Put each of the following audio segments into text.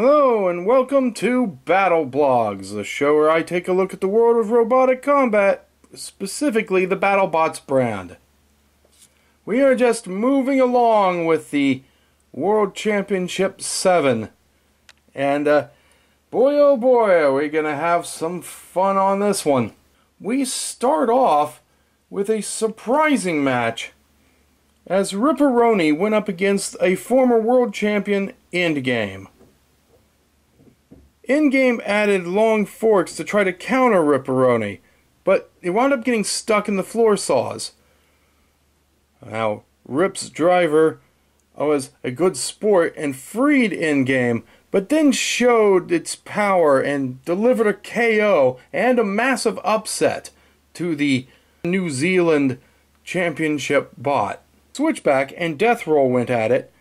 Hello, and welcome to BattleBlogs, the show where I take a look at the world of robotic combat, specifically the BattleBots brand. We are just moving along with the World Championship 7. And, uh, boy oh boy, are we gonna have some fun on this one. We start off with a surprising match as Ripperoni went up against a former world champion Endgame. Endgame added long forks to try to counter Ripperoni, but it wound up getting stuck in the floor saws. Now, Rip's driver was a good sport and freed Endgame, but then showed its power and delivered a KO and a massive upset to the New Zealand Championship bot. Switchback and Death Roll went at it,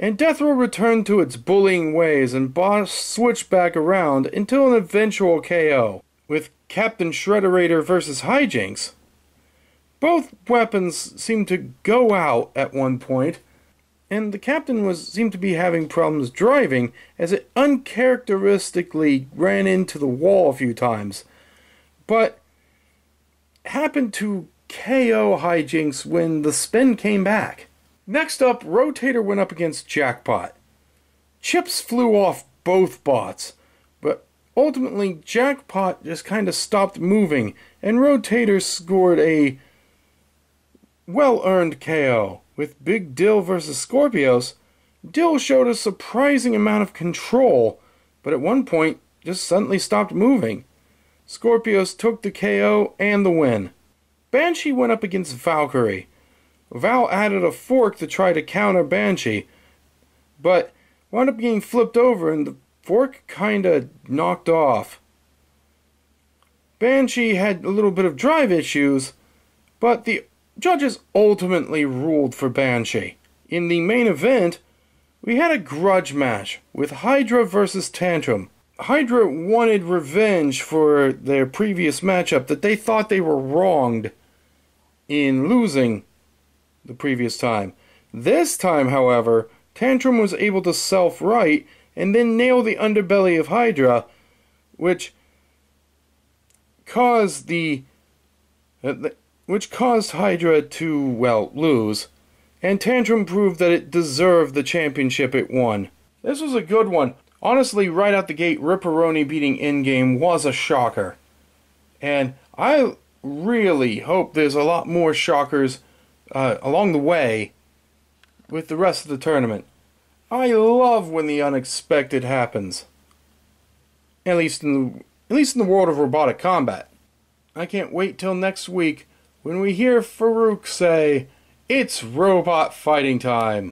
and Death Roll returned to its bullying ways and bossed Switchback around until an eventual KO. With Captain Shredderator versus HiJinx, both weapons seemed to go out at one point, and the captain was seemed to be having problems driving as it uncharacteristically ran into the wall a few times. But happened to KO HiJinx when the spin came back. Next up, Rotator went up against Jackpot. Chips flew off both bots, but ultimately Jackpot just kind of stopped moving, and Rotator scored a well earned KO. With Big Dill versus Skorpios, Dill showed a surprising amount of control, but at one point just suddenly stopped moving. Skorpios took the KO and the win. Banshee went up against Valkyrie. Val added a fork to try to counter Banshee, but wound up being flipped over and the fork kinda knocked off. Banshee had a little bit of drive issues, but the judges ultimately ruled for Banshee. In the main event, we had a grudge match with Hydra versus Tantrum. Hydra wanted revenge for their previous matchup that they thought they were wronged in losing the previous time. This time, however, Tantrum was able to self right and then nail the underbelly of Hydra, which caused the, uh, the which caused Hydra to well lose, and Tantrum proved that it deserved the championship it won. This was a good one. Honestly, right out the gate, Ripperoni beating Endgame was a shocker, and I really hope there's a lot more shockers uh, along the way with the rest of the tournament. I love when the unexpected happens. At least in the at least in the world of robotic combat. I can't wait till next week when we hear Faruq say, "It's robot fighting time."